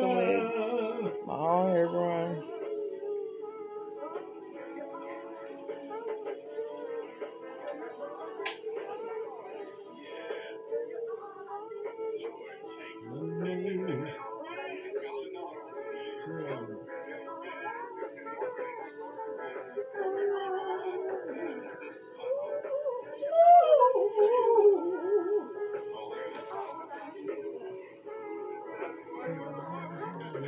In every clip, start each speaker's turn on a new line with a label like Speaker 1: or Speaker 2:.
Speaker 1: the wigs. My hair growing.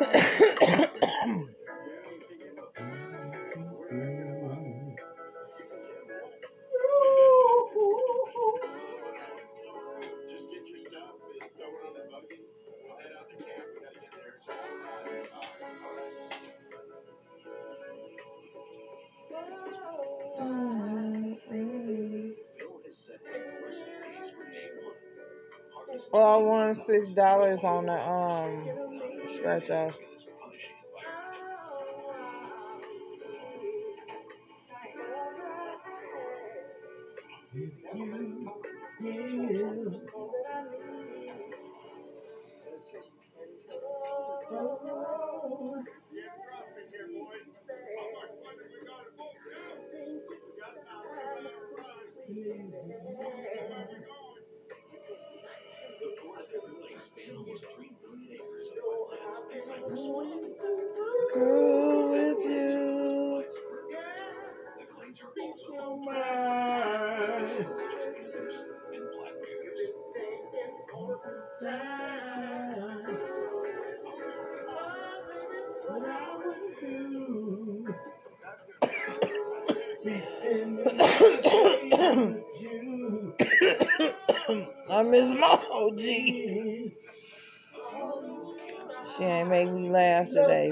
Speaker 1: Ahem. Well, I won six dollars on the um scratch off. I miss my OG. She ain't make me laugh today.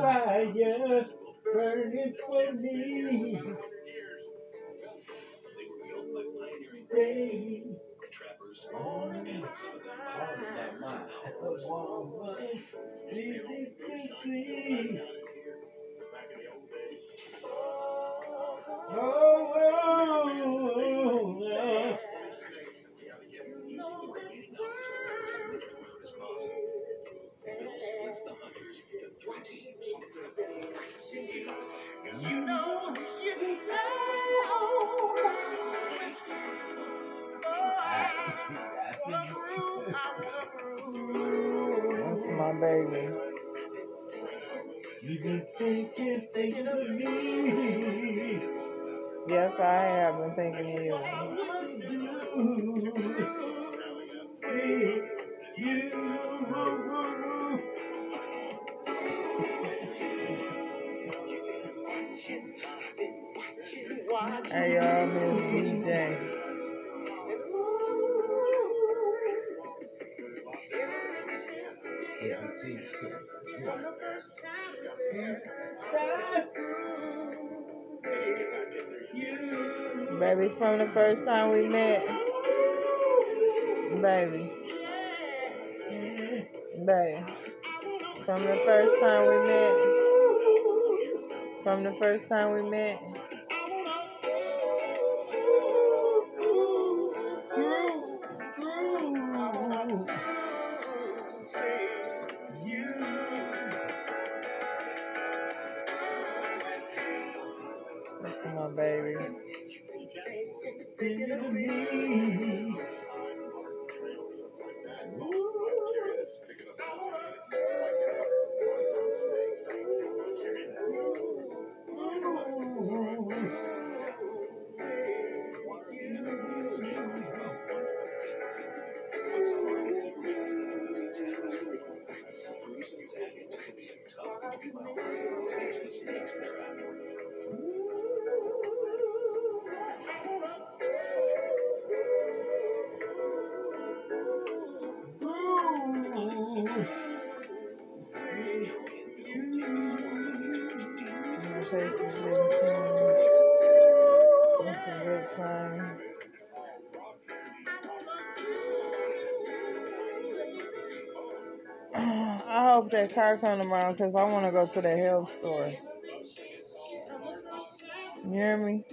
Speaker 1: That's my baby.
Speaker 2: You been thinking, thinking of me.
Speaker 1: Yes, I have been thinking of you.
Speaker 2: What would do? Hey, you.
Speaker 1: Hey, y'all, Miss DJ. Baby, from the first time we met. Baby. Baby. From the first time we met. From the first time we met. Baby.
Speaker 3: I hope that car comes tomorrow because I want to go to the health store. You hear me?